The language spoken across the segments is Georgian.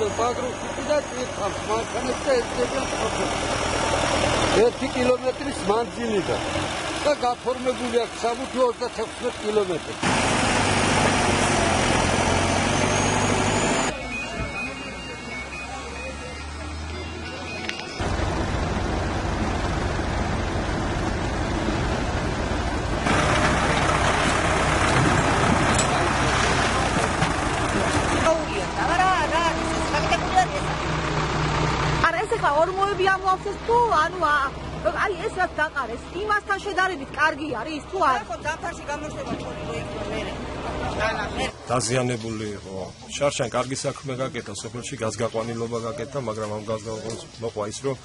ბაგროვსკი და წირთავს მანქანებს და ეძებიან სოფელს. ერთი კილომეტრის მანძილიდან და გაფორმებული აქვს სამუთი 36 კილომეტრი. ორმოები ამოვავსეს თუ ანუ აი ეს რაც დაყარეს იმასთან შედარებით კარგი არის თუ არა ხო დაფარში გამოშვება თორე იქ მერე დაზიანებული იყო. შარშან კარგი საქმე გაკეთა, სოფელში გაზგაყვანილობა გაკეთა, მაგრამ ამ გაზგაყვანილობას მოყვა ის, რომ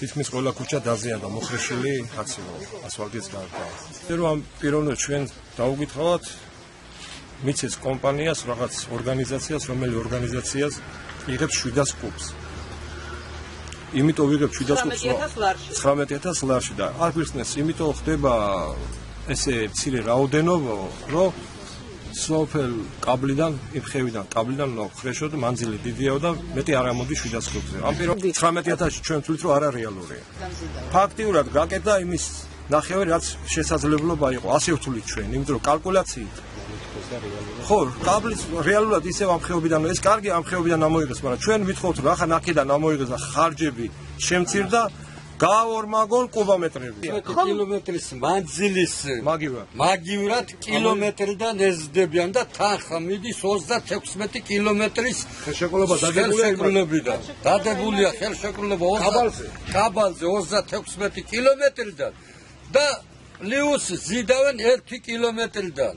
თითქმის ყველა ქუჩა დაზიანდა, მოხრეშილი აცილო, ასფალტიც გარდა. მე რომ ამ პიროვნებს ჩვენ დაუგითხავთ მიცეს კომპანიას, რაღაც ორგანიზაციას, რომელი ორგანიზაციას იღებს 700 კუბს. იმიტომ ვიღებ 700 კუბს, რომ 19000 ლარში 19000 ლარში და არ გვიხსნეს, იმიტომ ხდება ესე მცირე რაოდენობა, რომ სოფელ კაბლიდან, იმხევიდან, კაბლიდან ხრეშოდ მანძილი დიდიაო და მეტი არ ამოდი 700 კუბზე. ამ პირო 19000 ჩვენ თვლით რომ არა რეალურია. ფაქტიურად გაკეთა იმის ნახევარი რაც შესაძლებლობა იყო, ასე ვთვლით ჩვენ, იმიტომ რომ კალკულაციით ხო, კაბლის რეალურად ისევ ამ ხეობიდან ეს კარგი ამ ხეობიდან ამოიღეს, მაგრამ ჩვენ ვითხოვთ რომ ახლა ნაკედან ამოიღეს და ხარჯები შემცირდა გააორმაგონ კუბომეტრები. კილომეტრის მანძილის მაგივრად. მაგივრად კილომეტრიდან ეზრდებიან და თანხა მიდის 36 კილომეტრის ხელშეკრულება ხელშეკრულებიდან. დადებულია ხელშეკრულება 20 კაბალზე. კაბალზე 36 კილომეტრიდან და ლიუს ზიდავენ 1 კილომეტრიდან.